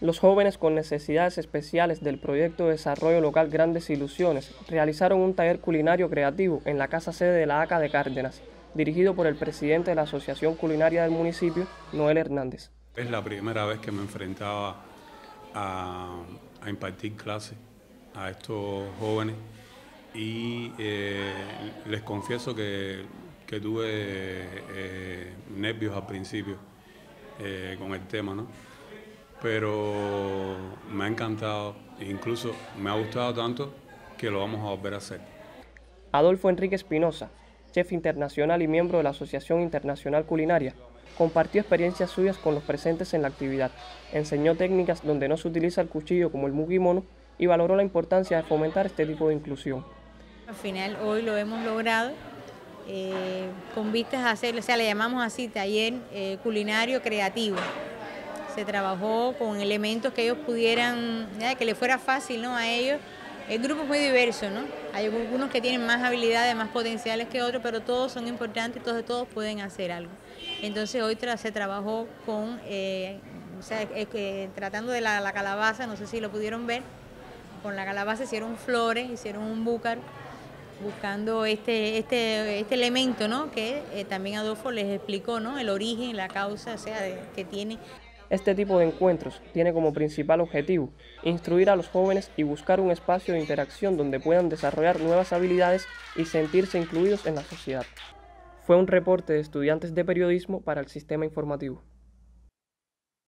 Los jóvenes con necesidades especiales del proyecto de desarrollo local Grandes Ilusiones realizaron un taller culinario creativo en la casa sede de la ACA de Cárdenas, dirigido por el presidente de la Asociación Culinaria del municipio, Noel Hernández. Es la primera vez que me enfrentaba a, impartir clases a estos jóvenes y eh, les confieso que, tuve eh, nervios al principio eh, con el tema, ¿no? Pero me ha encantado, e incluso me ha gustado tanto que lo vamos a volver a hacer. Adolfo Enrique Espinosa, chef internacional y miembro de la Asociación Internacional Culinaria, compartió experiencias suyas con los presentes en la actividad, enseñó técnicas donde no se utiliza el cuchillo como el mugimono y valoró la importancia de fomentar este tipo de inclusión. Al final hoy lo hemos logrado eh, con vistas a hacer, o sea, le llamamos así taller eh, culinario creativo se trabajó con elementos que ellos pudieran, que le fuera fácil ¿no? a ellos. El grupo es muy diverso, ¿no? Hay algunos que tienen más habilidades, más potenciales que otros, pero todos son importantes, todos, todos pueden hacer algo. Entonces hoy se trabajó con, eh, o sea, tratando de la, calabaza, no sé si lo pudieron ver, con la calabaza hicieron flores, hicieron un búcar, buscando este, este, este elemento, ¿no? Que eh, también Adolfo les explicó, ¿no? El origen, la causa, sea, que tiene. Este tipo de encuentros tiene como principal objetivo instruir a los jóvenes y buscar un espacio de interacción donde puedan desarrollar nuevas habilidades y sentirse incluidos en la sociedad. Fue un reporte de estudiantes de periodismo para el sistema informativo.